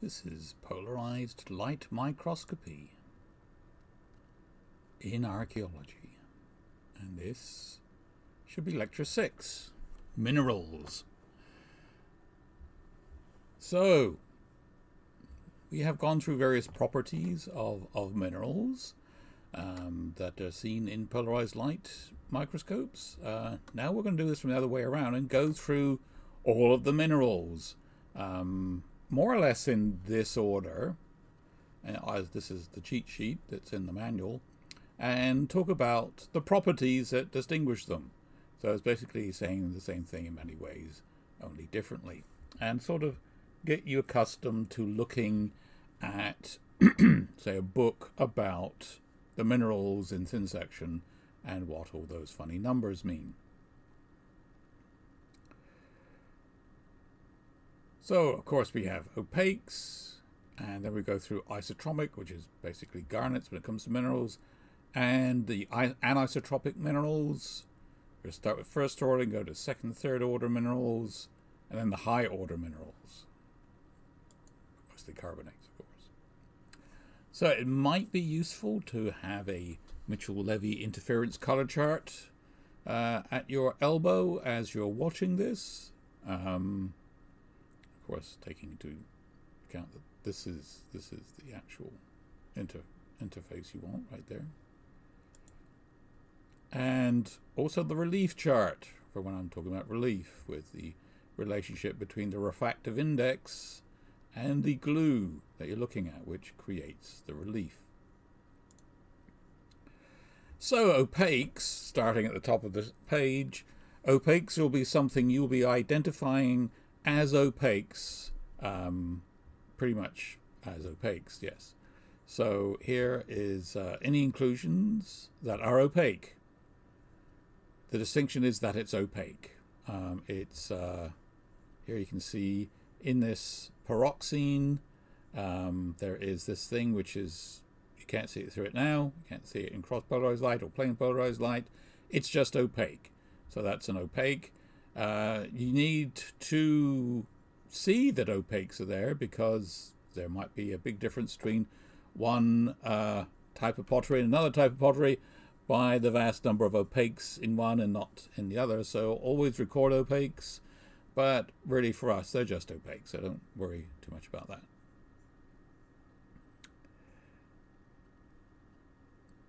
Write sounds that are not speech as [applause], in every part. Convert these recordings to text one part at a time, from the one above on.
This is polarized light microscopy in archaeology. And this should be lecture six minerals. So, we have gone through various properties of, of minerals um, that are seen in polarized light microscopes. Uh, now we're going to do this from the other way around and go through all of the minerals, um, more or less in this order. As this is the cheat sheet that's in the manual, and talk about the properties that distinguish them. So it's basically saying the same thing in many ways, only differently, and sort of get you accustomed to looking at, [clears throat] say, a book about the minerals in thin section and what all those funny numbers mean. So, of course, we have opaques, and then we go through isotropic, which is basically garnets when it comes to minerals, and the anisotropic minerals. We'll start with first order and go to second, third order minerals, and then the high order minerals. Mostly carbonates, of course. So it might be useful to have a Michel-Lévy interference color chart uh, at your elbow as you're watching this. Um, of course, taking into account that this is this is the actual inter interface you want right there and also the relief chart for when I'm talking about relief with the relationship between the refractive index and the glue that you're looking at which creates the relief. So opaques, starting at the top of the page, opaques will be something you'll be identifying as opaques, um, pretty much as opaques, yes. So here is uh, any inclusions that are opaque. The distinction is that it's opaque. Um, it's uh, here you can see in this pyroxene um, there is this thing which is you can't see it through it now you can't see it in cross polarized light or plane polarized light it's just opaque so that's an opaque uh, you need to see that opaques are there because there might be a big difference between one uh, type of pottery and another type of pottery by the vast number of opaques in one and not in the other. So always record opaques, but really for us, they're just opaque, so don't worry too much about that.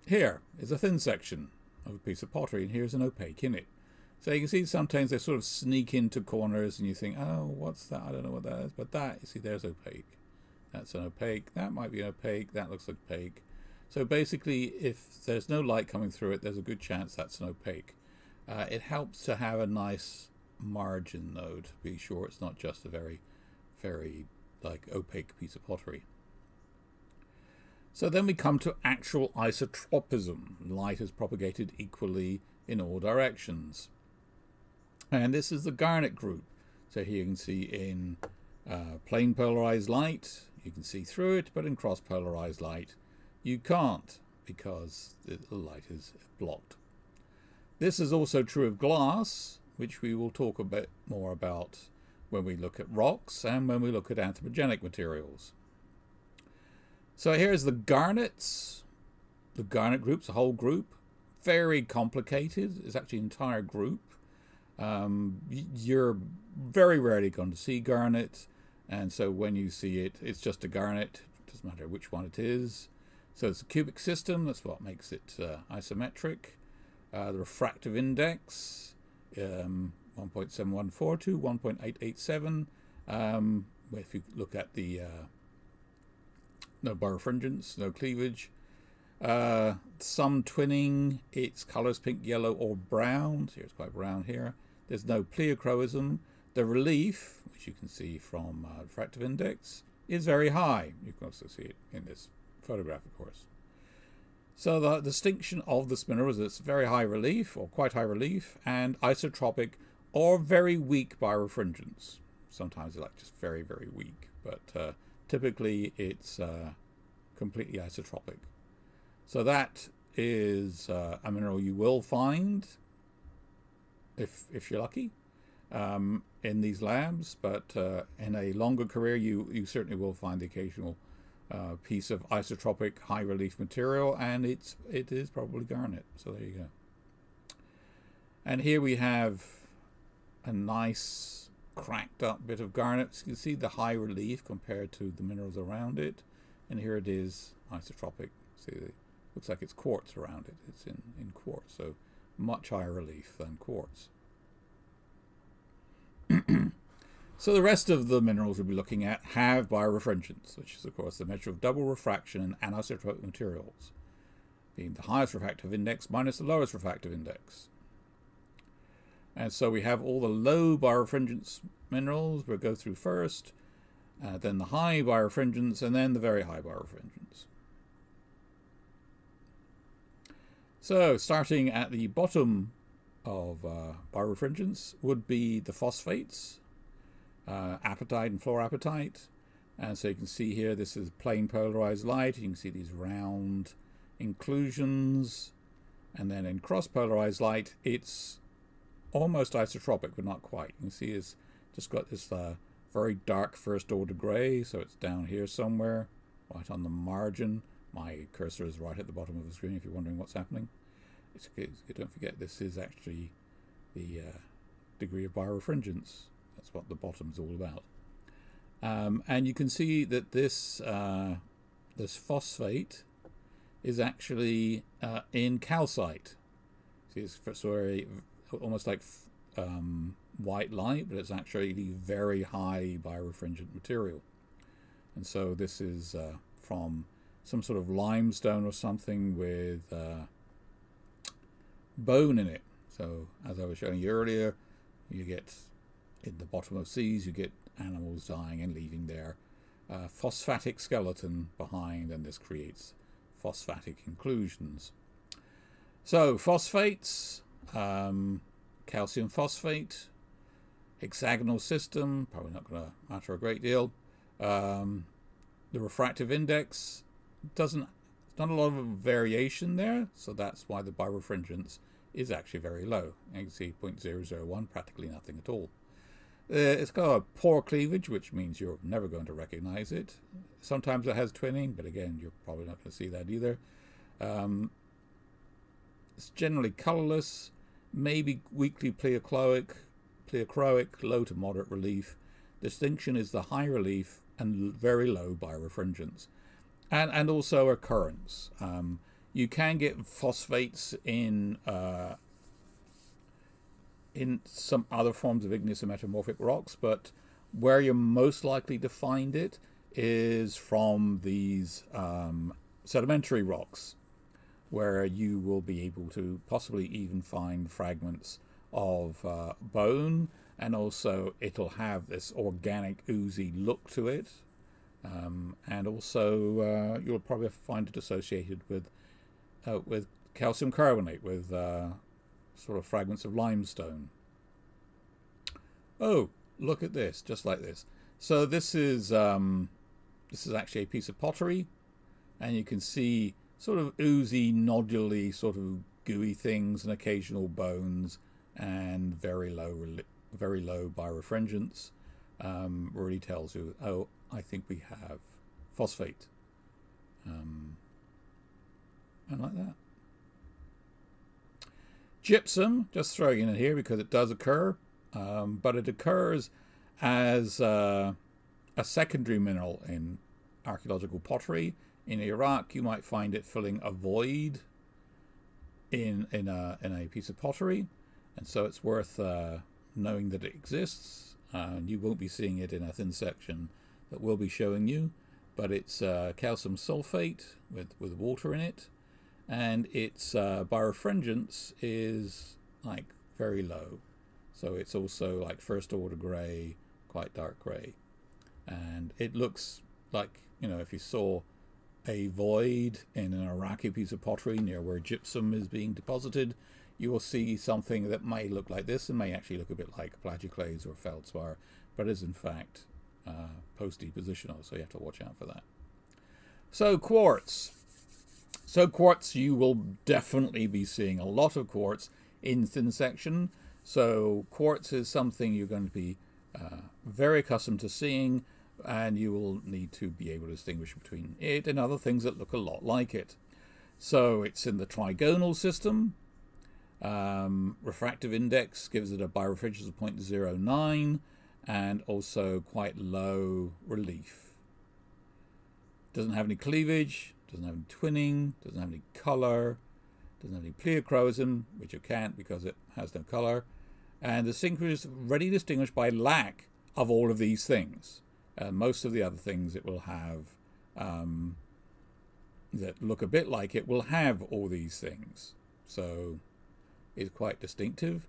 Here is a thin section of a piece of pottery, and here's an opaque in it. So you can see sometimes they sort of sneak into corners and you think, oh, what's that? I don't know what that is. But that, you see, there's opaque. That's an opaque. That might be opaque. That looks opaque. So basically, if there's no light coming through it, there's a good chance that's an opaque. Uh, it helps to have a nice margin, though, to be sure it's not just a very, very like opaque piece of pottery. So then we come to actual isotropism. Light is propagated equally in all directions. And this is the garnet group. So here you can see in uh, plane polarized light, you can see through it, but in cross polarized light, you can't because the light is blocked. This is also true of glass, which we will talk a bit more about when we look at rocks and when we look at anthropogenic materials. So here's the garnets. The garnet group's a whole group. Very complicated. It's actually an entire group. Um, you're very rarely going to see garnet. And so when you see it, it's just a garnet. It doesn't matter which one it is. So it's a cubic system, that's what makes it uh, isometric. Uh, the refractive index, um, 1.714 to 1.887. Um, if you look at the uh, no birefringence, no cleavage. Uh, some twinning, its colors pink, yellow, or brown. So it's quite brown here. There's no pleochroism. The relief, which you can see from uh, refractive index, is very high. You can also see it in this photograph, of course. So the distinction of the spinner is it's very high relief or quite high relief and isotropic or very weak birefringence. Sometimes it's like just very, very weak, but uh, typically it's uh, completely isotropic. So that is uh, a mineral you will find if, if you're lucky. um, in these labs, but uh, in a longer career, you, you certainly will find the occasional uh, piece of isotropic high relief material, and it's it is probably garnet. So there you go. And here we have a nice cracked up bit of garnet. So you can see the high relief compared to the minerals around it, and here it is isotropic. See, it looks like it's quartz around it. It's in in quartz, so much higher relief than quartz. [clears throat] so the rest of the minerals we'll be looking at have birefringence, which is of course the measure of double refraction in anisotropic materials, being the highest refractive index minus the lowest refractive index. And so we have all the low birefringence minerals we'll go through first, uh, then the high birefringence, and then the very high birefringence. So starting at the bottom of uh, birefringence would be the phosphates, uh, apatite and fluorapatite. And so you can see here, this is plain polarized light. You can see these round inclusions. And then in cross-polarized light, it's almost isotropic, but not quite. You can see it's just got this uh, very dark first order gray. So it's down here somewhere, right on the margin. My cursor is right at the bottom of the screen if you're wondering what's happening. It's, don't forget this is actually the uh, degree of birefringence. That's what the bottom's all about. Um, and you can see that this uh, this phosphate is actually uh, in calcite. See, it's very almost like um, white light, but it's actually very high birefringent material. And so this is uh, from some sort of limestone or something with uh, bone in it. So as I was showing you earlier, you get in the bottom of seas, you get animals dying and leaving their uh, phosphatic skeleton behind, and this creates phosphatic inclusions. So phosphates, um, calcium phosphate, hexagonal system, probably not going to matter a great deal. Um, the refractive index doesn't, not a lot of variation there, so that's why the birefringence is actually very low. You can see 0.001, practically nothing at all. Uh, it's got a poor cleavage, which means you're never going to recognize it. Sometimes it has twinning, but again, you're probably not going to see that either. Um, it's generally colorless, maybe weakly pleochroic, pleochroic, low to moderate relief. Distinction is the high relief and very low birefringence. And, and also occurrence. Um, you can get phosphates in uh, in some other forms of igneous and metamorphic rocks, but where you're most likely to find it is from these um, sedimentary rocks, where you will be able to possibly even find fragments of uh, bone, and also it'll have this organic oozy look to it. Um, and also, uh, you'll probably find it associated with uh, with calcium carbonate, with uh, sort of fragments of limestone. Oh, look at this, just like this. So this is um, this is actually a piece of pottery, and you can see sort of oozy, noduly, sort of gooey things, and occasional bones, and very low, very low birefringence. Um, really tells you, oh, I think we have phosphate. Um, and like that. Gypsum, just throwing it in here because it does occur, um, but it occurs as uh, a secondary mineral in archaeological pottery. In Iraq, you might find it filling a void in in a in a piece of pottery, and so it's worth uh, knowing that it exists. And you won't be seeing it in a thin section that we'll be showing you, but it's uh, calcium sulfate with with water in it and its uh, birefringence is like very low. So it's also like first order grey, quite dark grey. And it looks like, you know, if you saw a void in an Iraqi piece of pottery near where gypsum is being deposited, you will see something that may look like this and may actually look a bit like plagioclase or feldspar, but is in fact uh, post-depositional, so you have to watch out for that. So quartz. So quartz, you will definitely be seeing a lot of quartz in thin section. So quartz is something you're going to be uh, very accustomed to seeing, and you will need to be able to distinguish between it and other things that look a lot like it. So it's in the trigonal system. Um, refractive index gives it a birefringence of 0.09 and also quite low relief. Doesn't have any cleavage, doesn't have any twinning, doesn't have any color, doesn't have any pleochroism, which you can't because it has no color, and the synchro is readily distinguished by lack of all of these things. Uh, most of the other things it will have um, that look a bit like it will have all these things. So it's quite distinctive.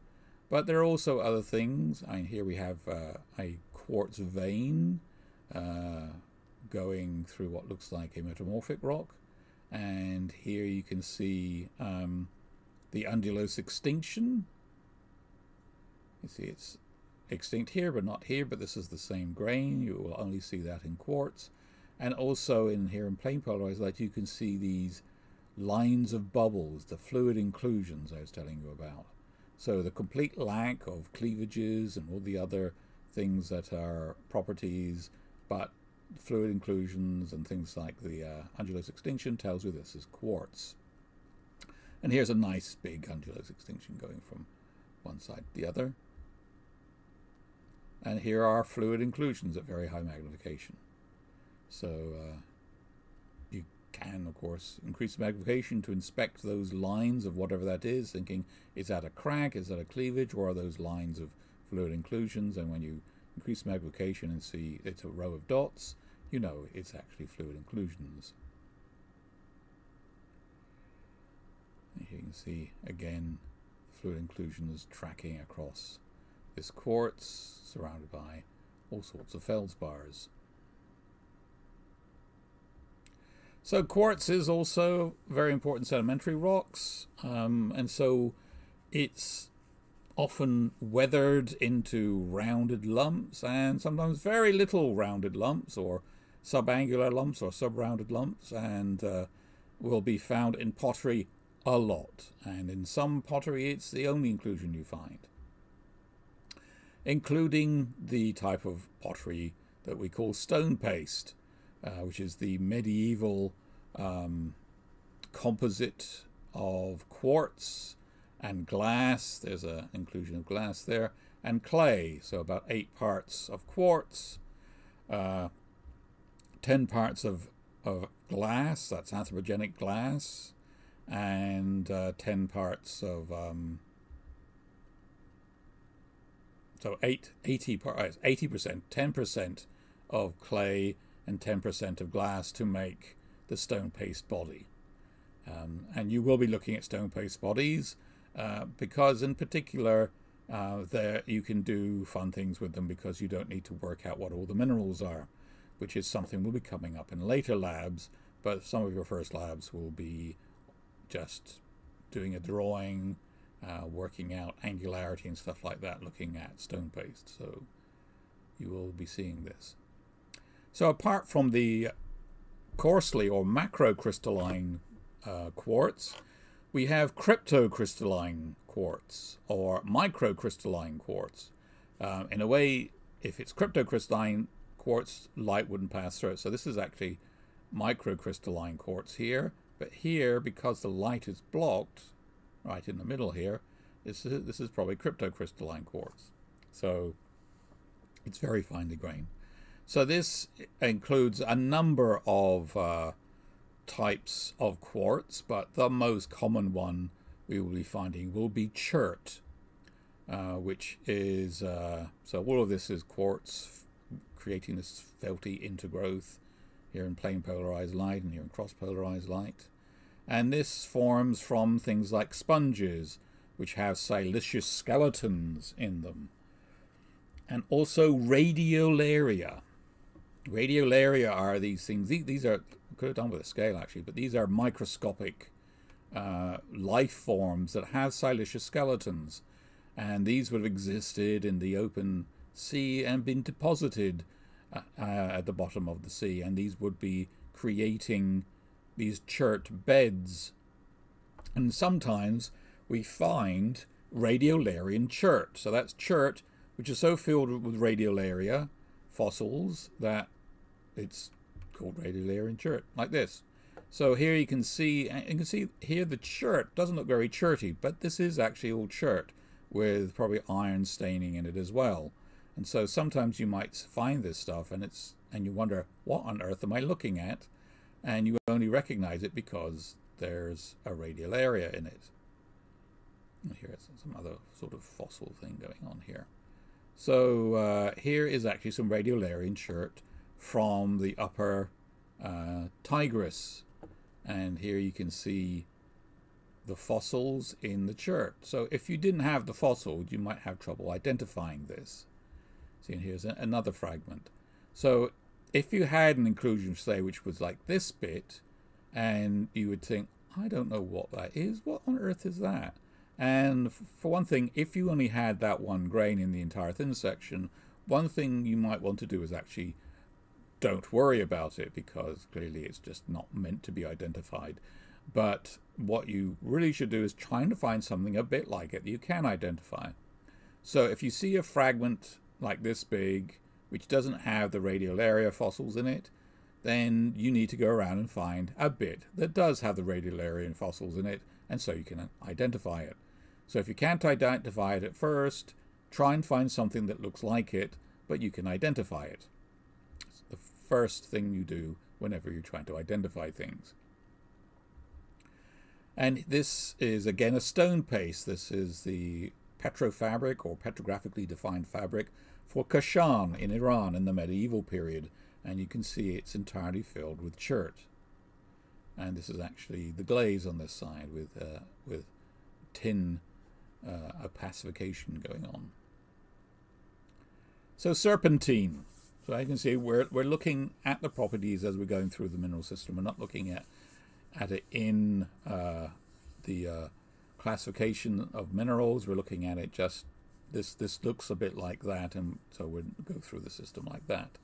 But there are also other things. I mean, here we have uh, a quartz vein uh, going through what looks like a metamorphic rock. And here you can see um, the undulose extinction. You see it's extinct here, but not here, but this is the same grain. You will only see that in quartz. And also in here in plane polarized light, you can see these lines of bubbles, the fluid inclusions I was telling you about. So the complete lack of cleavages and all the other things that are properties, but fluid inclusions and things like the uh, undulose extinction tells you this is quartz. And here's a nice big undulose extinction going from one side to the other. And here are fluid inclusions at very high magnification. So uh, can, of course, increase the magnification to inspect those lines of whatever that is, thinking, is that a crack, is that a cleavage, or are those lines of fluid inclusions? And when you increase magnification and see it's a row of dots, you know it's actually fluid inclusions. You can see, again, fluid inclusions tracking across this quartz surrounded by all sorts of feldspars. So quartz is also very important sedimentary rocks, um, and so it's often weathered into rounded lumps and sometimes very little rounded lumps or subangular lumps or subrounded lumps and uh, will be found in pottery a lot. And in some pottery it's the only inclusion you find including the type of pottery that we call stone paste uh, which is the medieval um, composite of quartz and glass. There's an inclusion of glass there. And clay, so about eight parts of quartz, uh, 10 parts of, of glass, that's anthropogenic glass, and uh, 10 parts of um, so eight, 80 parts, 80%, 10% of clay and 10% of glass to make the stone paste body. Um, and you will be looking at stone paste bodies uh, because, in particular, uh, there you can do fun things with them because you don't need to work out what all the minerals are, which is something will be coming up in later labs. But some of your first labs will be just doing a drawing, uh, working out angularity and stuff like that, looking at stone paste. So you will be seeing this. So apart from the coarsely or macrocrystalline uh, quartz, we have cryptocrystalline quartz or microcrystalline quartz. Uh, in a way, if it's cryptocrystalline quartz, light wouldn't pass through it. So this is actually microcrystalline quartz here. But here, because the light is blocked, right in the middle here, this is, this is probably cryptocrystalline quartz. So it's very finely grained. So this includes a number of uh, types of quartz, but the most common one we will be finding will be chert, uh, which is, uh, so all of this is quartz creating this felty intergrowth here in plane polarized light and here in cross polarized light. And this forms from things like sponges, which have silicious skeletons in them. And also radiolaria, Radiolaria are these things. These are could have done with a scale actually, but these are microscopic uh, life forms that have siliceous skeletons, and these would have existed in the open sea and been deposited uh, uh, at the bottom of the sea, and these would be creating these chert beds. And sometimes we find radiolarian chert. So that's chert, which is so filled with radiolaria fossils that it's called radiolarian chert, like this. So here you can see, you can see here the chert doesn't look very cherty, but this is actually all chert with probably iron staining in it as well. And so sometimes you might find this stuff and it's and you wonder what on earth am I looking at? And you only recognize it because there's a radiolaria in it. And here's some other sort of fossil thing going on here. So uh, here is actually some radiolarian chert from the upper uh, Tigris. And here you can see the fossils in the chert. So if you didn't have the fossil, you might have trouble identifying this. See, and here's another fragment. So if you had an inclusion, say, which was like this bit, and you would think, I don't know what that is. What on earth is that? And for one thing, if you only had that one grain in the entire thin section, one thing you might want to do is actually don't worry about it because clearly it's just not meant to be identified. But what you really should do is trying to find something a bit like it that you can identify. So if you see a fragment like this big, which doesn't have the radiolaria fossils in it, then you need to go around and find a bit that does have the radiolarian fossils in it, and so you can identify it. So if you can't identify it at first, try and find something that looks like it, but you can identify it. It's the first thing you do whenever you're trying to identify things. And this is again a stone paste. This is the petrofabric or petrographically defined fabric for Kashan in Iran in the medieval period. And you can see it's entirely filled with chert. And this is actually the glaze on this side with, uh, with tin uh, opacification going on. So serpentine. So I can see we're, we're looking at the properties as we're going through the mineral system. We're not looking at at it in uh, the uh, classification of minerals. We're looking at it just this this looks a bit like that, and so we'll go through the system like that.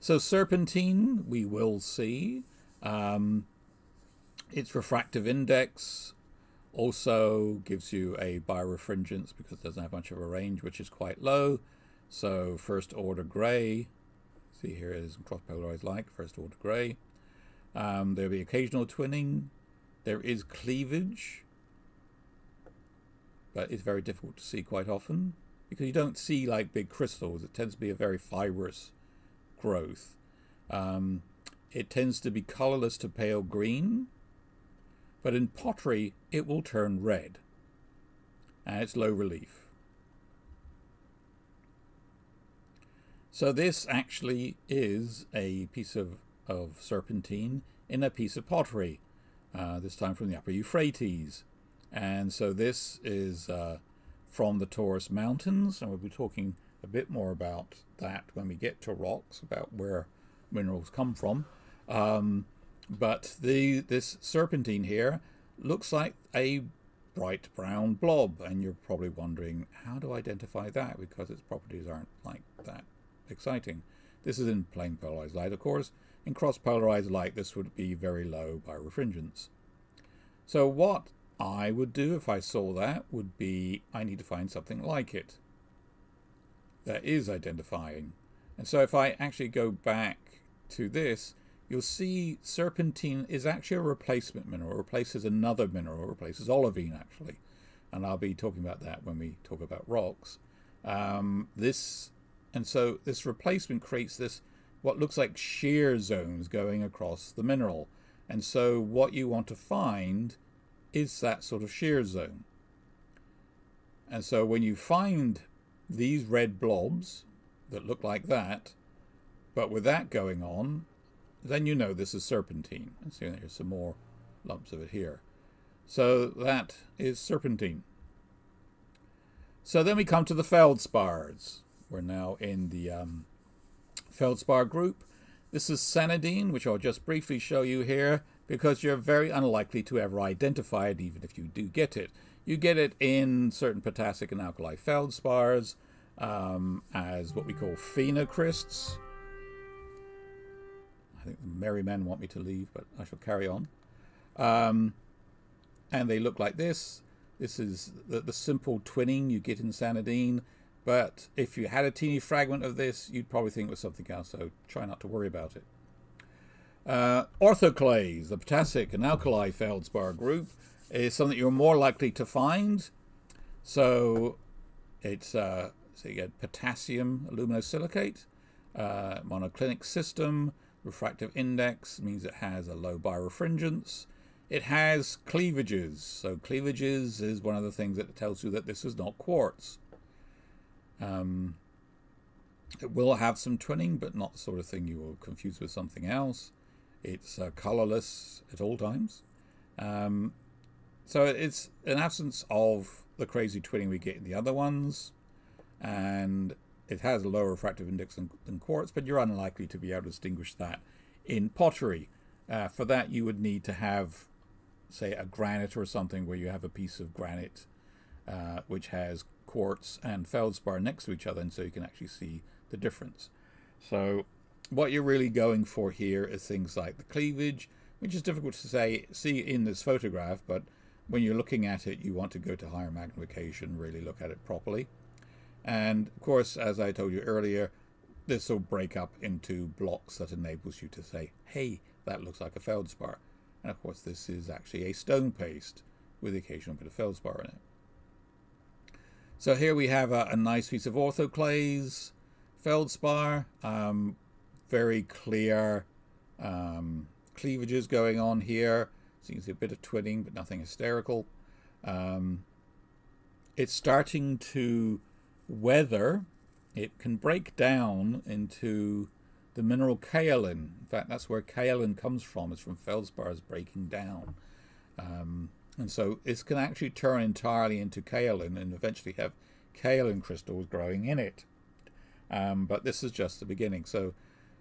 So serpentine, we will see. Um, its refractive index also gives you a birefringence because it doesn't have much of a range, which is quite low. So first order gray, see here is cross polarized like first order gray. Um, there'll be occasional twinning. There is cleavage, but it's very difficult to see quite often because you don't see like big crystals. It tends to be a very fibrous growth. Um, it tends to be colorless to pale green, but in pottery it will turn red, and it's low relief. So this actually is a piece of of serpentine in a piece of pottery, uh, this time from the upper Euphrates. And so this is uh, from the Taurus Mountains, and we'll be talking a bit more about that when we get to rocks, about where minerals come from. Um, but the this serpentine here looks like a bright brown blob, and you're probably wondering how to identify that because its properties aren't like that exciting. This is in plain polarized light, of course, in cross-polarized light, this would be very low by birefringence. So what I would do if I saw that would be I need to find something like it that is identifying. And so if I actually go back to this, you'll see serpentine is actually a replacement mineral. Replaces another mineral. Replaces olivine, actually. And I'll be talking about that when we talk about rocks. Um, this And so this replacement creates this what looks like shear zones going across the mineral. And so what you want to find is that sort of shear zone. And so when you find these red blobs that look like that, but with that going on, then you know this is serpentine. And so there's some more lumps of it here. So that is serpentine. So then we come to the feldspars. We're now in the um, feldspar group. This is sanidine, which I'll just briefly show you here, because you're very unlikely to ever identify it, even if you do get it. You get it in certain potassic and alkali feldspars um, as what we call phenocrysts. I think the merry men want me to leave, but I shall carry on. Um, and they look like this. This is the, the simple twinning you get in Sanidine. But if you had a teeny fragment of this, you'd probably think it was something else, so try not to worry about it. Uh, orthoclase, the potassic and alkali feldspar group, is something you're more likely to find. So it's uh, so you get potassium aluminosilicate, uh, monoclinic system, refractive index means it has a low birefringence. It has cleavages. So cleavages is one of the things that tells you that this is not quartz. Um, it will have some twinning, but not the sort of thing you will confuse with something else. It's uh, colorless at all times. Um, so it's an absence of the crazy twinning we get in the other ones. And it has a lower refractive index than, than quartz, but you're unlikely to be able to distinguish that in pottery. Uh, for that, you would need to have, say, a granite or something where you have a piece of granite uh, which has quartz and feldspar next to each other, and so you can actually see the difference. So what you're really going for here is things like the cleavage, which is difficult to say see in this photograph, but when you're looking at it, you want to go to higher magnification, really look at it properly. And of course, as I told you earlier, this will break up into blocks that enables you to say, hey, that looks like a feldspar. And of course, this is actually a stone paste with the occasional bit of feldspar in it. So here we have a, a nice piece of orthoclase, feldspar, um, very clear um, cleavages going on here. So you can see a bit of twinning, but nothing hysterical. Um, it's starting to weather. It can break down into the mineral kaolin. In fact, that's where kaolin comes from. It's from feldspars breaking down. Um, and so this can actually turn entirely into kaolin and eventually have kaolin crystals growing in it. Um, but this is just the beginning. So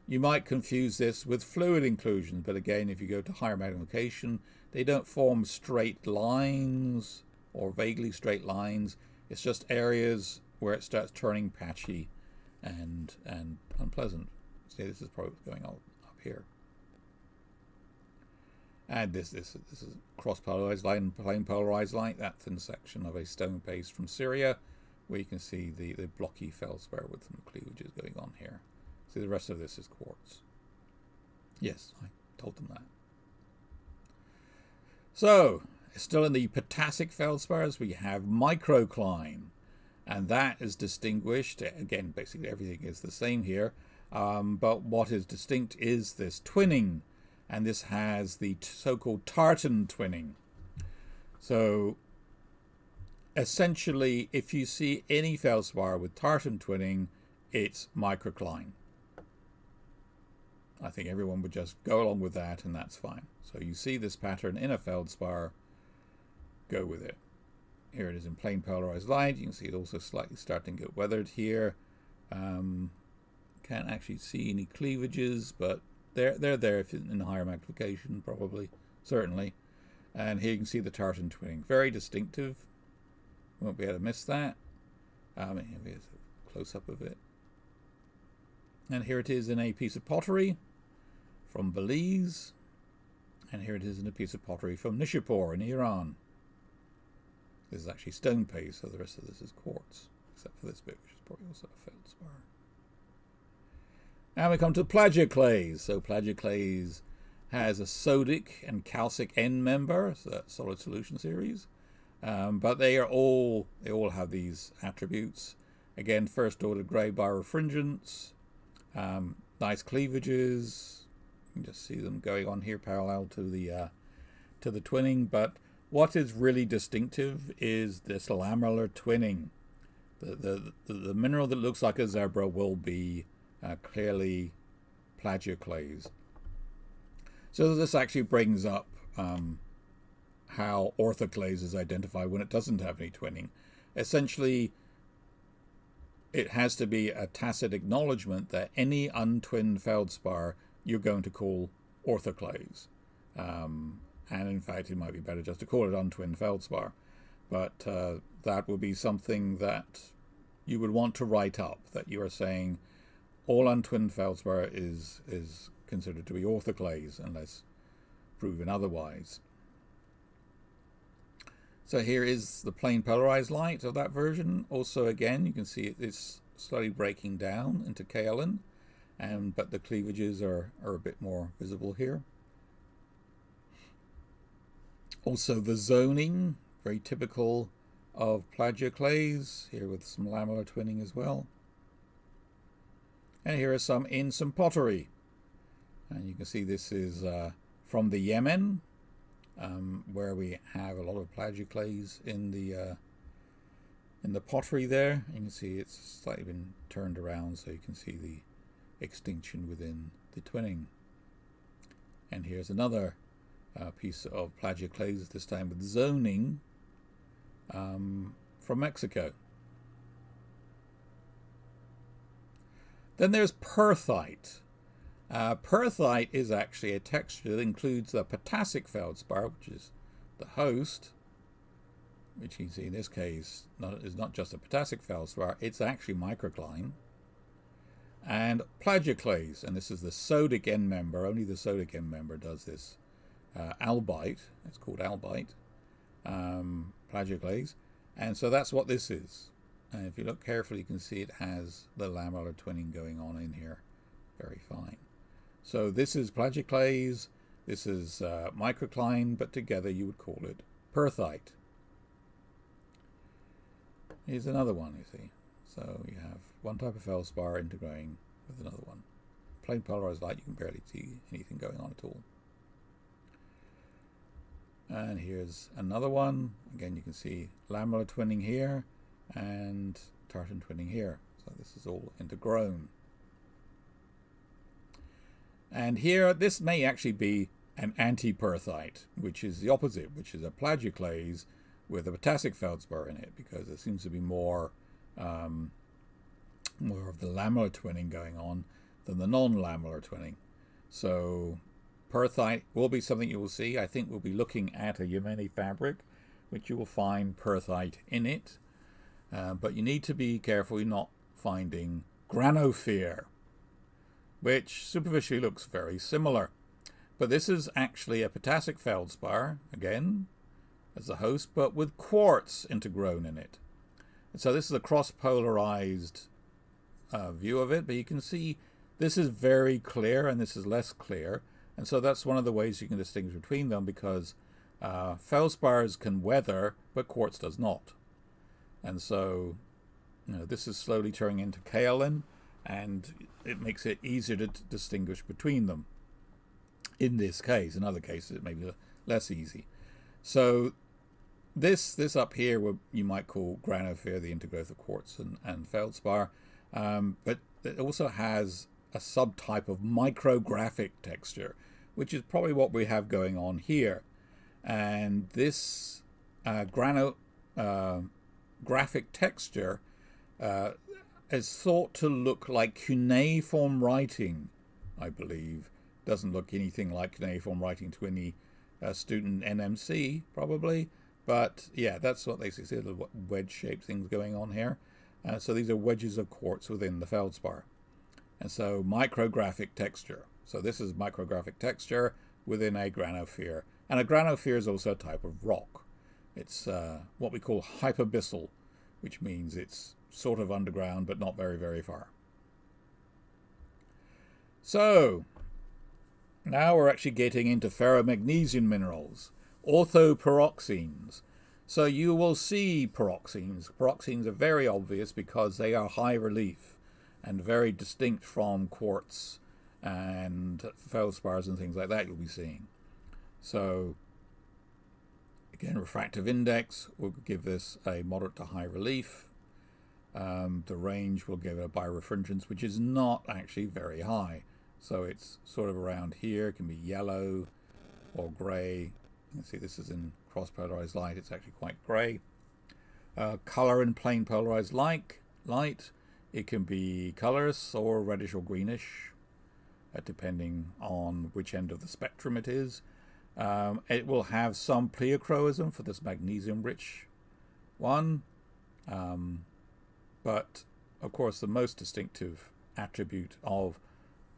you might confuse this with fluid inclusions, but again, if you go to higher magnification, they don't form straight lines or vaguely straight lines. It's just areas where it starts turning patchy and and unpleasant. See, this is probably going on up here. And this this this is cross polarized light and plane polarized light. That thin section of a stone paste from Syria, where you can see the the blocky feldspar with some cleavages going on here. See, the rest of this is quartz. Yes, I told them that. So, still in the potassic feldspars, we have microcline. And that is distinguished. Again, basically everything is the same here. Um, but what is distinct is this twinning and this has the so-called tartan twinning. So essentially, if you see any feldspar with tartan twinning, it's microcline. I think everyone would just go along with that and that's fine. So you see this pattern in a feldspar, go with it. Here it is in plain polarized light. You can see it also slightly starting to get weathered here. Um, can't actually see any cleavages, but they're they're there if in higher magnification, probably, certainly. And here you can see the tartan twinning, very distinctive. Won't be able to miss that. Um, here's a close up of it. And here it is in a piece of pottery from Belize. And here it is in a piece of pottery from Nishapur in Iran. This is actually stone paste, so the rest of this is quartz, except for this bit, which is probably also a feldspar. Now we come to plagioclase. So plagioclase has a sodic and calcic end member, so that's solid solution series. Um, but they are all they all have these attributes. Again, first order grey birefringence, um, nice cleavages. You can just see them going on here parallel to the uh, to the twinning. But what is really distinctive is this lamellar twinning. The, the, the, the mineral that looks like a zebra will be uh, clearly plagioclase. So this actually brings up um, how orthoclase is identified when it doesn't have any twinning. Essentially, it has to be a tacit acknowledgement that any untwinned feldspar you're going to call orthoclase. Um, and in fact, it might be better just to call it untwinned feldspar. But uh, that would be something that you would want to write up, that you are saying all untwinned feldspar is, is considered to be orthoclase unless proven otherwise. So here is the plain polarized light of that version. Also, again, you can see it's slowly breaking down into kaolin, and but the cleavages are, are a bit more visible here. Also, the zoning, very typical of plagioclase, here with some lamellar twinning as well. And here are some in some pottery. And you can see this is uh, from the Yemen, um, where we have a lot of plagioclase in the uh, in the pottery there. You can see it's slightly been turned around so you can see the extinction within the twinning. And here's another uh, piece of plagioclase, this time with zoning um, from Mexico. Then there's perthite. Uh, perthite is actually a texture that includes the potassic feldspar, which is the host, which you can see in this case not, is not just a potassic feldspar, it's actually microcline. And plagioclase, and this is the sodic end member, only the sodic end member does this. Uh, albite, it's called albite, um, plagioclase. And so that's what this is. And if you look carefully, you can see it has the lamellar twinning going on in here. Very fine. So this is plagioclase, this is uh, microcline, but together you would call it perthite. Here's another one, you see. So you have one type of feldspar integrating with another one. Plain polarized light, you can barely see anything going on at all. And here's another one. Again, you can see lamellar twinning here and tartan twinning here. So this is all intergrown. And here, this may actually be an antiperthite, which is the opposite, which is a plagioclase with a potassic feldspar in it, because there seems to be more, um, more of the lamellar twinning going on than the non-lamellar twinning. So perthite will be something you will see. I think we'll be looking at a Yemeni fabric, which you will find perthite in it. Uh, but you need to be careful you're not finding granophyre, which superficially looks very similar. But this is actually a potassic feldspar, again, as the host, but with quartz intergrown in it. So this is a cross-polarized uh, view of it, but you can see this is very clear and this is less clear. And so that's one of the ways you can distinguish between them because uh, feldspars can weather, but quartz does not. And so you know, this is slowly turning into kaolin and it makes it easier to distinguish between them. In this case, in other cases, it may be less easy. So this this up here, you might call granophyre, the intergrowth of quartz and, and feldspar, um, but it also has a subtype of micrographic texture, which is probably what we have going on here. And this uh, grano, uh, graphic texture uh, is thought to look like cuneiform writing, I believe. Doesn't look anything like cuneiform writing to any uh, student NMC, probably. But yeah, that's what they see. See the wedge-shaped things going on here. Uh, so these are wedges of quartz within the feldspar. And so micrographic texture. So this is micrographic texture within a granophyre. And a granophyre is also a type of rock. It's uh, what we call hypabyssal, which means it's sort of underground, but not very, very far. So, now we're actually getting into ferromagnesian minerals, orthopyroxenes. So you will see pyroxenes. Pyroxenes are very obvious because they are high relief and very distinct from quartz and feldspars and things like that you'll be seeing. So again, refractive index will give this a moderate to high relief. Um, the range will give it a birefringence, which is not actually very high. So it's sort of around here. It can be yellow or grey. You can see this is in cross-polarized light. It's actually quite grey. Uh, color in plain polarized light. light. It can be colorless or reddish or greenish, uh, depending on which end of the spectrum it is. Um, it will have some pleochroism for this magnesium-rich one. Um, but, of course, the most distinctive attribute of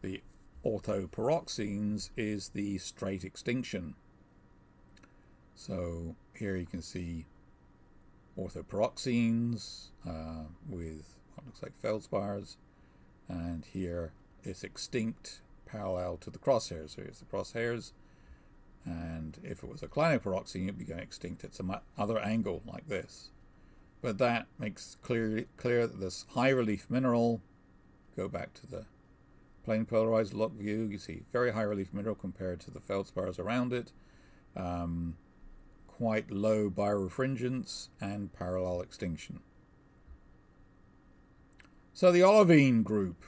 the orthopyroxenes is the straight extinction. So here you can see orthopyroxenes uh, with what looks like feldspars. And here it's extinct parallel to the crosshairs. So here's the crosshairs. And if it was a clinopyroxene, it'd be going extinct at some other angle like this. But that makes clear, clear that this high relief mineral, go back to the plane polarized look view, you see very high relief mineral compared to the feldspars around it. Um, quite low birefringence and parallel extinction. So the olivine group.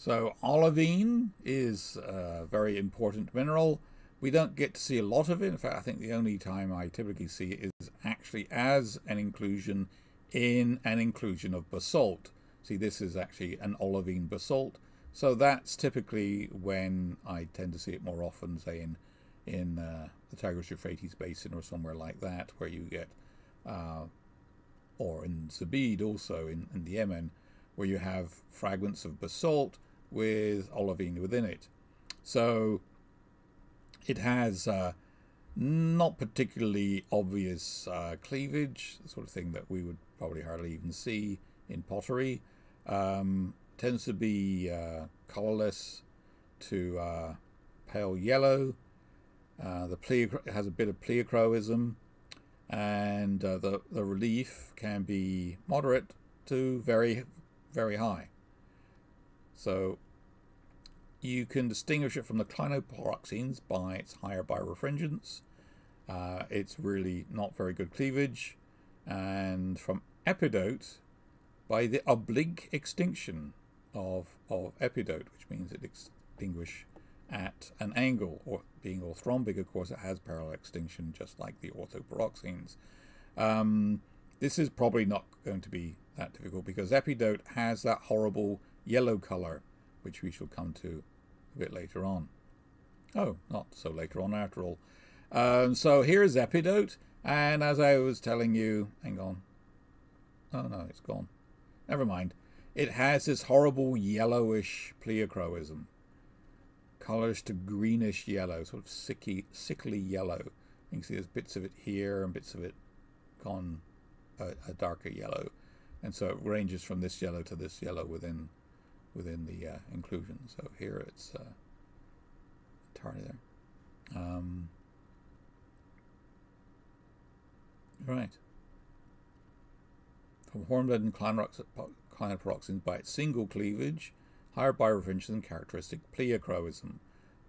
So olivine is a very important mineral. We don't get to see a lot of it. In fact, I think the only time I typically see it is actually as an inclusion in an inclusion of basalt. See, this is actually an olivine basalt. So that's typically when I tend to see it more often, say in in uh, the Tigris-Euphrates basin or somewhere like that, where you get, uh, or in Zabid also in, in the Yemen, where you have fragments of basalt with olivine within it. So it has uh, not particularly obvious uh, cleavage, the sort of thing that we would probably hardly even see in pottery. Um, tends to be uh, colorless to uh, pale yellow. Uh, the pleo- has a bit of pleochroism, and uh, the the relief can be moderate to very very high. So you can distinguish it from the clinopyroxenes by its higher birefringence. Uh, it's really not very good cleavage. And from epidote by the oblique extinction of, of epidote, which means it extinguish at an angle, or being orthorhombic, of course, it has parallel extinction, just like the orthopyroxenes. Um, this is probably not going to be that difficult because epidote has that horrible yellow color, which we shall come to a bit later on. Oh, not so later on after all. Um, so here's epidote, and as I was telling you, hang on. Oh no, it's gone. Never mind. It has this horrible yellowish pleochroism. Colors to greenish yellow, sort of sicky, sickly yellow. You can see there's bits of it here and bits of it gone a, a darker yellow. And so it ranges from this yellow to this yellow within within the uh, inclusion. So here it's uh, entirely there. Um, right. From hornblende and clinopyroxenes by its single cleavage, higher birefringence and characteristic pleochroism.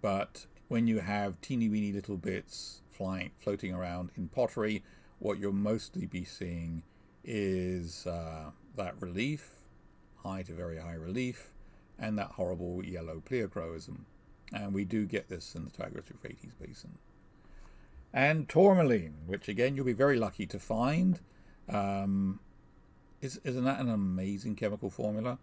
But when you have teeny weeny little bits flying, floating around in pottery, what you'll mostly be seeing is uh, that relief, high to very high relief, and that horrible yellow pleochroism. And we do get this in the Tigris-Euphrates basin. And tourmaline, which again you'll be very lucky to find. Um, is, isn't that an amazing chemical formula?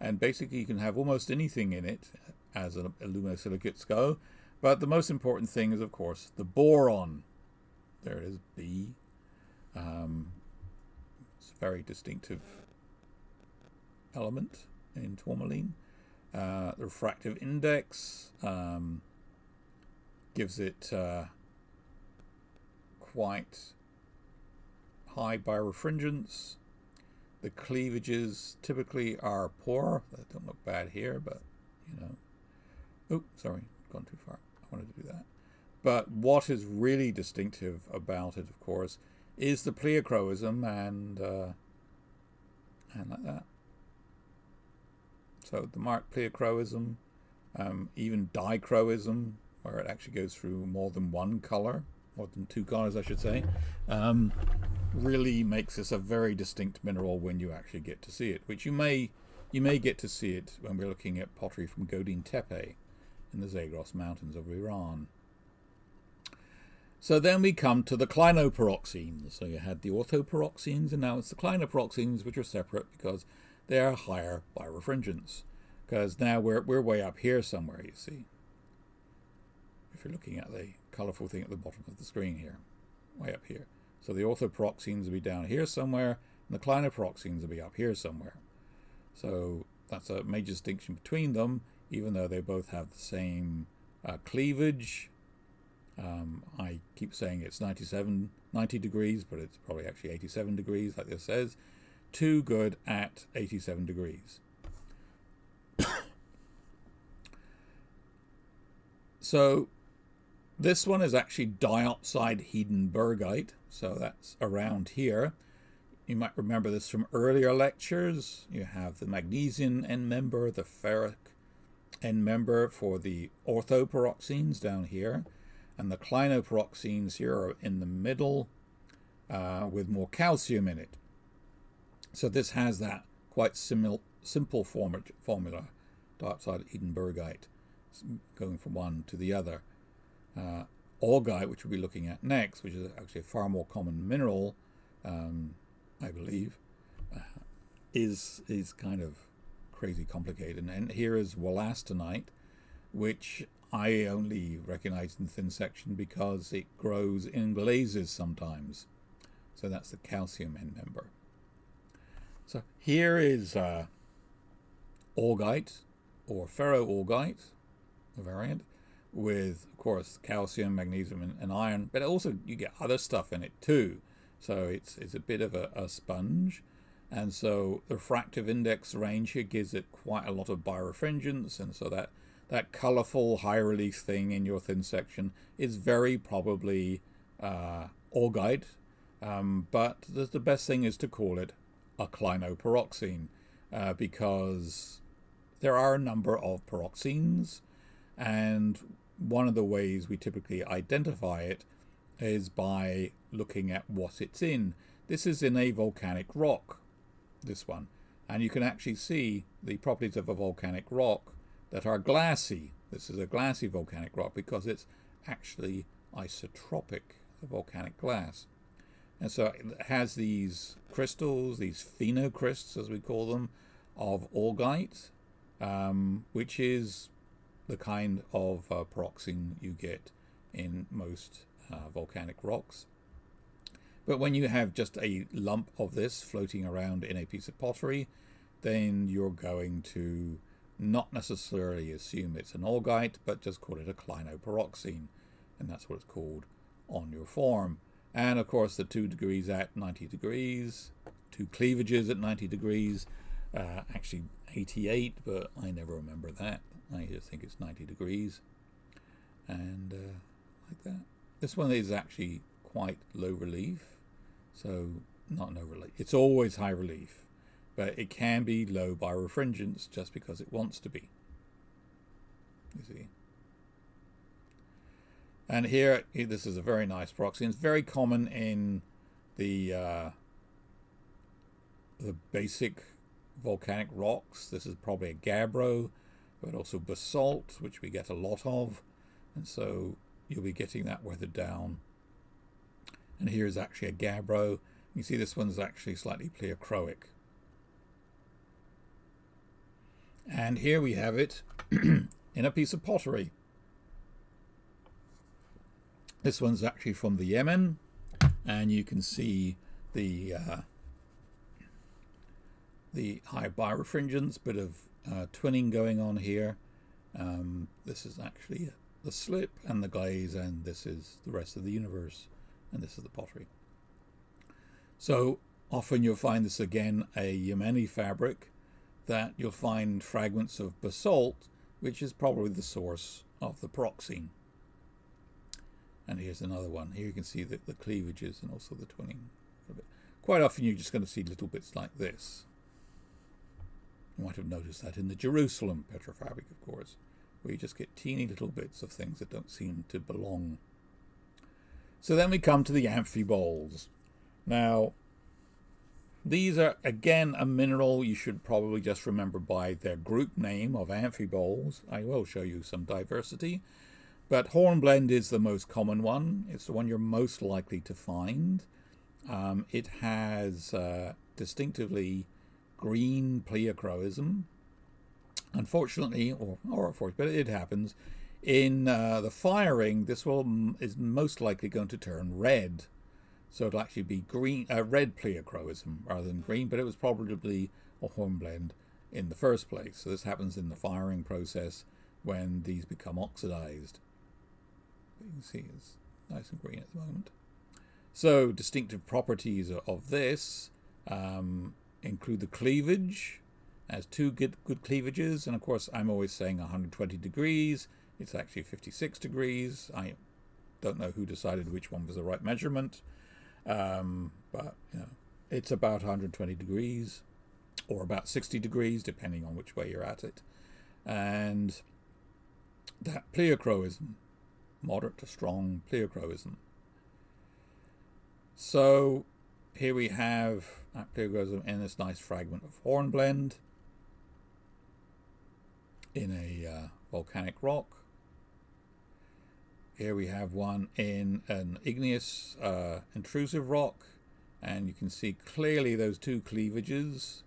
And basically you can have almost anything in it, as aluminosilicates go. But the most important thing is, of course, the boron. There it is, B. Um, it's very distinctive element in tourmaline. Uh, the refractive index um, gives it uh, quite high birefringence. The cleavages typically are poor. They don't look bad here, but you know. Oh, sorry, gone too far. I wanted to do that. But what is really distinctive about it, of course, is the pleochroism and uh, and like that. So the marked pleochroism, um, even dichroism, where it actually goes through more than one color, more than two colors, I should say, um, really makes this a very distinct mineral when you actually get to see it, which you may you may get to see it when we're looking at pottery from Godin Tepe in the Zagros Mountains of Iran. So then we come to the clinopyroxenes. So you had the orthopyroxenes, and now it's the clinopyroxenes, which are separate because they are higher birefringence. Because now we're, we're way up here somewhere, you see. If you're looking at the colorful thing at the bottom of the screen here, way up here. So the orthopyroxenes will be down here somewhere, and the clinopyroxenes will be up here somewhere. So that's a major distinction between them, even though they both have the same uh, cleavage Um, I keep saying it's 97, 90 degrees, but it's probably actually 87 degrees, like this says. Too good at 87 degrees. [coughs] so this one is actually diopside Hedenbergite, so that's around here. You might remember this from earlier lectures. You have the magnesium end member, the ferric end member for the orthopyroxenes down here, and the clinopyroxenes here are in the middle uh, with more calcium in it. So this has that quite simple formula, diopside Hedenbergite, going from one to the other. Uh, augite, which we'll be looking at next, which is actually a far more common mineral, um, I believe, uh, is is kind of crazy complicated. And here is wollastonite, which I only recognize in thin section because it grows in glazes sometimes. So that's the calcium end member. So here is uh, augite or ferroaugite, a variant, with, of course, calcium, magnesium, and, and, iron. But also you get other stuff in it too. So it's, it's a bit of a, a sponge. And so the refractive index range here gives it quite a lot of birefringence. And so that, that colorful high relief thing in your thin section is very probably uh, augite. Um, but the, the, best thing is to call it a clinopyroxene uh, because there are a number of pyroxenes. And one of the ways we typically identify it is by looking at what it's in. This is in a volcanic rock, this one. And you can actually see the properties of a volcanic rock that are glassy. This is a glassy volcanic rock because it's actually isotropic, the volcanic glass. And so it has these crystals, these phenocrysts as we call them, of augite, um, which is the kind of uh, pyroxene you get in most uh, volcanic rocks. But when you have just a lump of this floating around in a piece of pottery, then you're going to not necessarily assume it's an augite, but just call it a clinopyroxene. And that's what it's called on your form. And of course, the two degrees at 90 degrees, two cleavages at 90 degrees, uh, actually 88, but I never remember that. I just think it's 90 degrees. And uh, like that. This one is actually quite low relief. So not no relief. It's always high relief. But it can be low by birefringence just because it wants to be. You see. And here, this is a very nice proxy. It's very common in the uh, the basic volcanic rocks. This is probably a gabbro but also basalt, which we get a lot of. And so you'll be getting that weathered down. And here is actually a gabbro. You see this one's actually slightly pleochroic. And here we have it [clears throat] in a piece of pottery. This one's actually from the Yemen, and you can see the uh, the high birefringence, bit of uh, twinning going on here. Um, this is actually the slip and the glaze, and this is the rest of the universe, and this is the pottery. So often you'll find this again a Yemeni fabric that you'll find fragments of basalt, which is probably the source of the pyroxene. And here's another one. Here you can see the, the cleavages and also the twinning. Quite often you're just going to see little bits like this. You might have noticed that in the Jerusalem petrofabric, of course, where you just get teeny little bits of things that don't seem to belong. So then we come to the amphiboles. Now, these are, again, a mineral you should probably just remember by their group name of amphiboles. I will show you some diversity. But hornblende is the most common one. It's the one you're most likely to find. Um, it has uh, distinctively green pleochroism. Unfortunately, or, or course, but it happens, in uh, the firing, this will is most likely going to turn red. So it'll actually be green, uh, red pleochroism rather than green, but it was probably a hornblende in the first place. So this happens in the firing process when these become oxidized. You can see it's nice and green at the moment. So distinctive properties of this um, include the cleavage, has two good, good cleavages, and of course I'm always saying 120 degrees. It's actually 56 degrees. I don't know who decided which one was the right measurement, um, but you know it's about 120 degrees or about 60 degrees, depending on which way you're at it. And that pleochroism, moderate to strong pleochroism. So here we have that pleochroism in this nice fragment of hornblende in a uh, volcanic rock. Here we have one in an igneous uh, intrusive rock and you can see clearly those two cleavages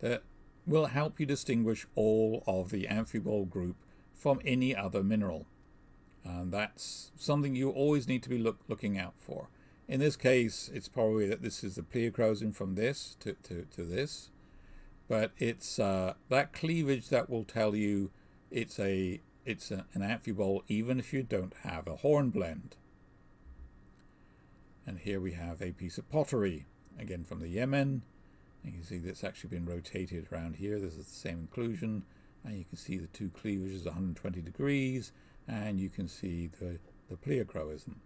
that will help you distinguish all of the amphibole group from any other mineral. And that's something you always need to be look, looking out for. In this case, it's probably that this is the pleochroism from this to, to, to this. But it's uh, that cleavage that will tell you it's a it's a, an amphibole even if you don't have a hornblende. And here we have a piece of pottery, again from the Yemen. You can see that's actually been rotated around here. This is the same inclusion. And you can see the two cleavages 120 degrees. And you can see the, the pleochroism.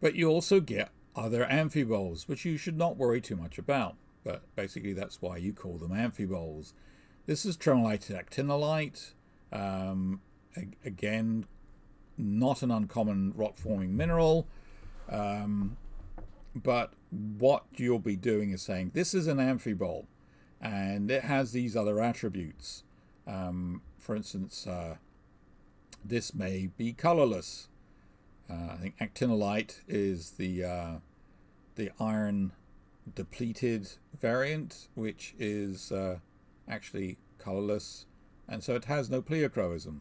But you also get other amphiboles, which you should not worry too much about. But basically that's why you call them amphiboles. This is tremolite actinolite. Um, again, not an uncommon rock forming mineral. Um, but what you'll be doing is saying this is an amphibole and it has these other attributes. Um, for instance, uh, this may be colorless. Uh, I think actinolite is the uh, the iron depleted variant, which is uh, actually colorless, and so it has no pleochroism.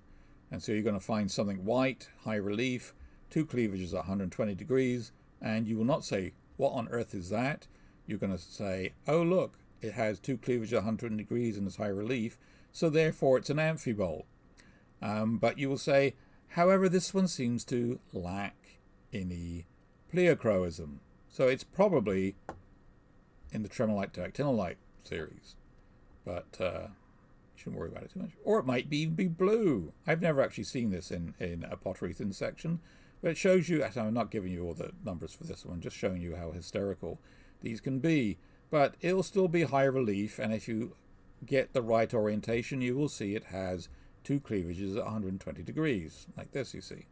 And so you're going to find something white, high relief, two cleavages at 120 degrees, and you will not say, what on earth is that? You're going to say, oh look, it has two cleavages at 120 degrees and it's high relief, so therefore it's an amphibole. Um, but you will say, however, this one seems to lack any pleochroism. So it's probably in the tremolite to actinolite series. But uh, Shouldn't worry about it too much. Or it might be, even be blue. I've never actually seen this in, in a pottery thin section, but it shows you, I'm not giving you all the numbers for this one, just showing you how hysterical these can be. But it'll still be high relief, and if you get the right orientation, you will see it has two cleavages at 120 degrees, like this, you see.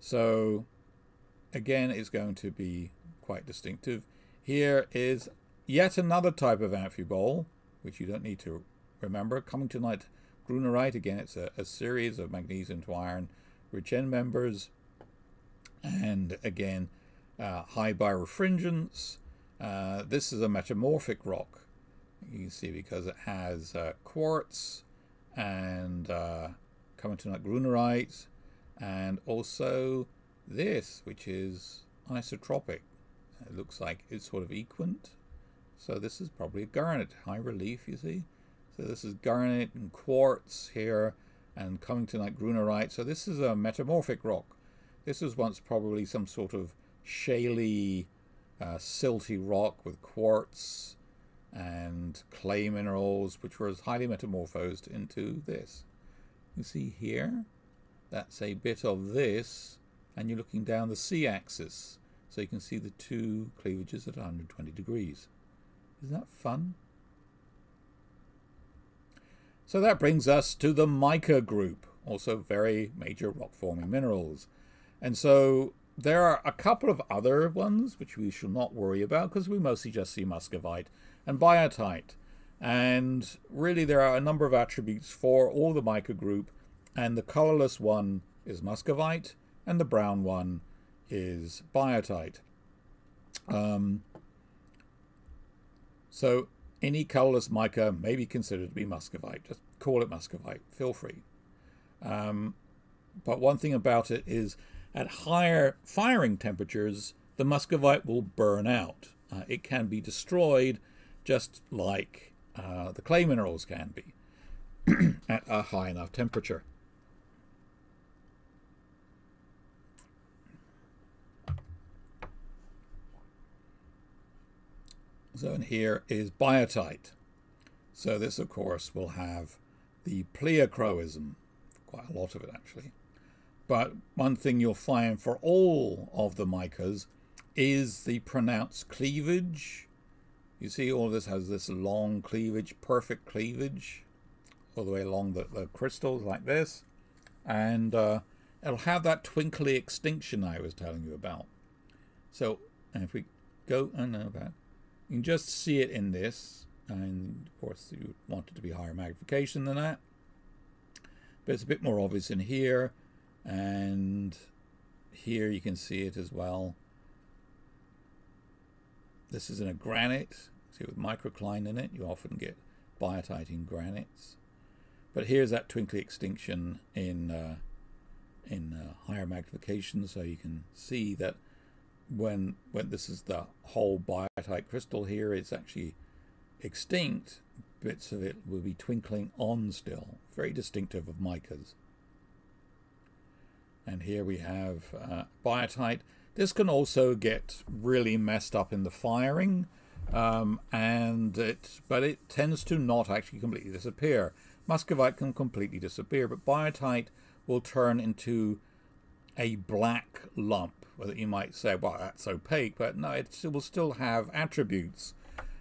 So, again, it's going to be quite distinctive. Here is yet another type of amphibole, which you don't need to Remember, Cummingtonite, Grunerite, again, it's a, a series of magnesium to iron rich end members. And again, uh, high birefringence. Uh, this is a metamorphic rock. You can see because it has uh, quartz and uh, Cummingtonite grunerite, and also this, which is isotropic. It looks like it's sort of equant. So this is probably a garnet, high relief, you see. So this is garnet and quartz here and coming Cummingtonite grunerite. So this is a metamorphic rock. This was once probably some sort of shaly, uh, silty rock with quartz and clay minerals, which were highly metamorphosed into this. You see here, that's a bit of this, and you're looking down the c-axis. So you can see the two cleavages at 120 degrees. Isn't that fun? So that brings us to the mica group, also very major rock forming minerals. And so there are a couple of other ones which we shall not worry about because we mostly just see muscovite and biotite. And really there are a number of attributes for all the mica group and the colorless one is muscovite and the brown one is biotite. Um, so any colorless mica may be considered to be muscovite. Just call it muscovite. Feel free. Um, but one thing about it is at higher firing temperatures, the muscovite will burn out. Uh, it can be destroyed just like uh, the clay minerals can be [clears throat] at a high enough temperature. zone here is biotite. So this, of course, will have the pleochroism, quite a lot of it actually. But one thing you'll find for all of the micas is the pronounced cleavage you see all this has this long cleavage, perfect cleavage, all the way along the, the crystals like this. And uh, it'll have that twinkly extinction I was telling you about. So if we go, know about, you can just see it in this. And of course you want it to be higher magnification than that. But it's a bit more obvious in here. And here you can see it as well. This is in a granite. See with microcline in it, you often get biotite in granites. But here's that twinkly extinction in uh, in uh, higher magnification, so you can see that when when this is the whole biotite crystal here, it's actually extinct. Bits of it will be twinkling on still, very distinctive of micas. And here we have uh, biotite. This can also get really messed up in the firing, um, and it but it tends to not actually completely disappear. Muscovite can completely disappear, but biotite will turn into a black lump. Whether you might say, well, that's opaque, but no, it will still have attributes.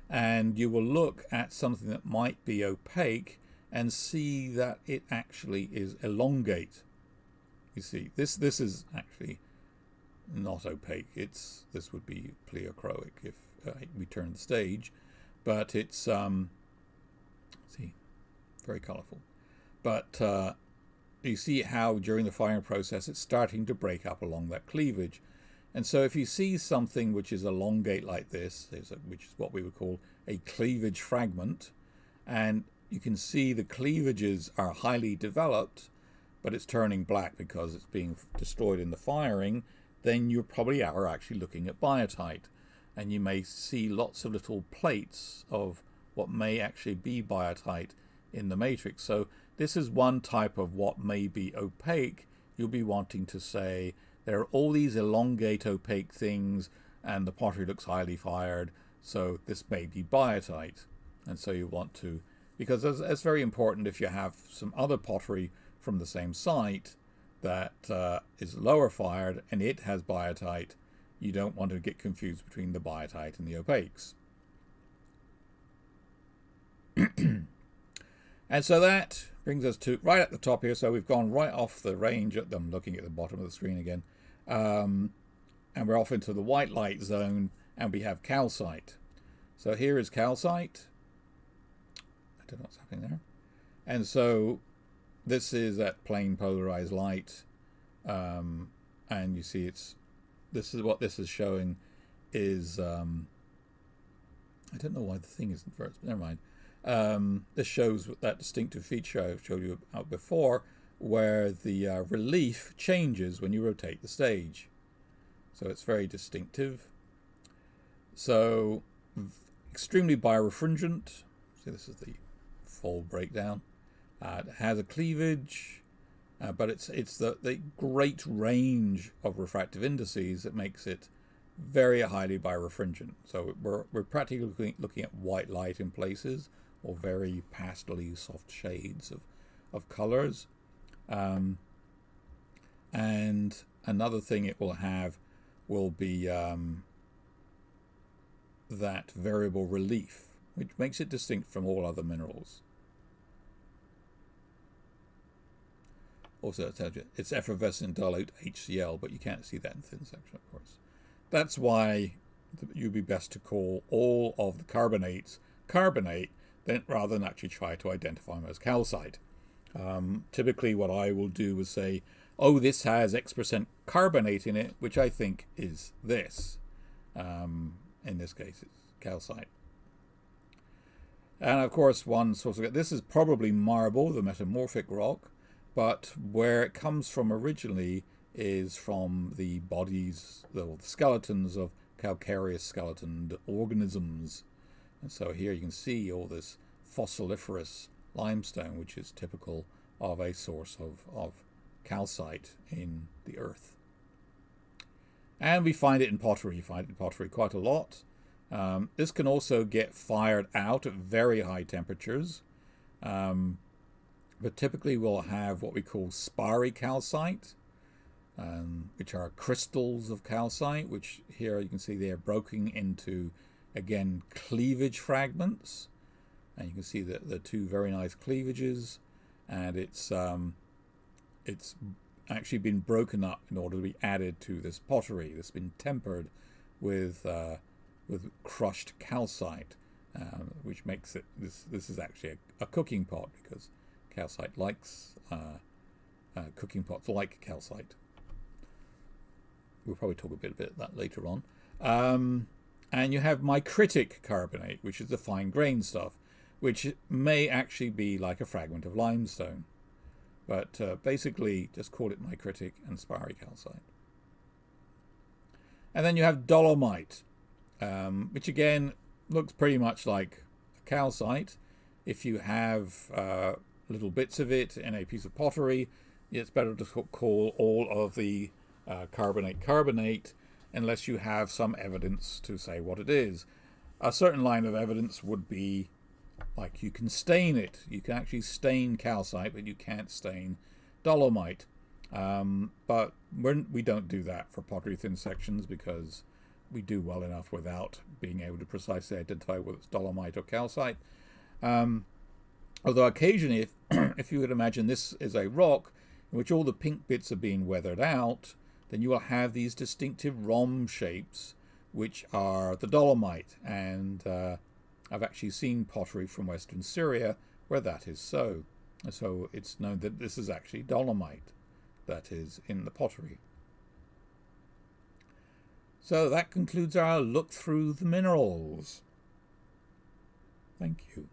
And you will look at something that might be opaque and see that it actually is elongate. You see, this this is actually not opaque. It's this would be pleochroic if uh, we turn the stage, but it's um, see, very colourful. But uh, you see how during the firing process it's starting to break up along that cleavage. And so if you see something which is elongate like this, which is what we would call a cleavage fragment, and you can see the cleavages are highly developed, but it's turning black because it's being destroyed in the firing, then you probably are actually looking at biotite. And you may see lots of little plates of what may actually be biotite in the matrix. So this is one type of what may be opaque. You'll be wanting to say there are all these elongate opaque things and the pottery looks highly fired. So this may be biotite. And so you want to, because it's very important if you have some other pottery from the same site that uh, is lower fired and it has biotite, you don't want to get confused between the biotite and the opaques. [clears throat] and so that brings us to right at the top here. So we've gone right off the range. At, I'm looking at the bottom of the screen again. Um, and we're off into the white light zone and we have calcite. So here is calcite. I don't know what's happening there. And so this is that plain polarized light. Um, and you see it's, this is what this is showing is, um, I don't know why the thing isn't first, but never mind. Um, this shows that distinctive feature I've showed you about before, where the uh, relief changes when you rotate the stage. So it's very distinctive. So extremely birefringent. See, this is the full breakdown. Uh, it has a cleavage, uh, but it's it's the, the great range of refractive indices that makes it very highly birefringent. So we're, we're practically looking, looking at white light in places, or very pastely soft shades of, of colors. Um, and another thing it will have will be um, that variable relief, which makes it distinct from all other minerals. Also, it tells you it's effervescent dilute HCl, but you can't see that in thin section, of course. That's why you'd be best to call all of the carbonates carbonate then, rather than actually try to identify them as calcite. Um, typically, what I will do is say, oh, this has X percent carbonate in it, which I think is this. Um, in this case, it's calcite. And of course, one source of this is probably marble, the metamorphic rock, but where it comes from originally is from the bodies, the skeletons of calcareous skeletoned organisms. And so here you can see all this fossiliferous limestone, which is typical of a source of, of calcite in the earth. And we find it in pottery. You find it in pottery quite a lot. Um, this can also get fired out at very high temperatures, um, but typically we'll have what we call sparry calcite, um, which are crystals of calcite, which here you can see they are broken into, again, cleavage fragments. And you can see the, the two very nice cleavages, and it's um, it's actually been broken up in order to be added to this pottery that's been tempered with uh, with crushed calcite, um, which makes it this this is actually a, a cooking pot because calcite likes uh, uh, cooking pots like calcite. We'll probably talk a bit about that later on. Um, and you have micritic carbonate, which is the fine grained stuff which may actually be like a fragment of limestone. But uh, basically, just call it micritic and sparry calcite. And then you have dolomite, um, which again looks pretty much like calcite. If you have uh, little bits of it in a piece of pottery, it's better to call all of the uh, carbonate carbonate unless you have some evidence to say what it is. A certain line of evidence would be like you can stain it. You can actually stain calcite, but you can't stain dolomite. Um, but we're, we don't do that for pottery thin sections because we do well enough without being able to precisely identify whether it's dolomite or calcite. Um, although occasionally, if, [clears throat] if you would imagine this is a rock in which all the pink bits are being weathered out, then you will have these distinctive rhomb shapes, which are the dolomite. And uh, I've actually seen pottery from western Syria where that is so. So it's known that this is actually dolomite that is in the pottery. So that concludes our look through the minerals. Thank you.